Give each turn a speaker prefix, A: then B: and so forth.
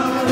A: love.